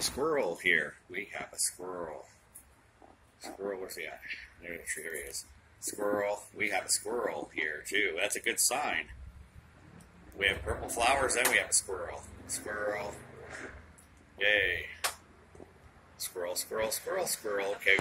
a squirrel here. We have a squirrel. Squirrel, where's he at? There, there he is. Squirrel. We have a squirrel here too. That's a good sign. We have purple flowers and we have a squirrel. Squirrel. Yay. Squirrel, squirrel, squirrel, squirrel. Okay,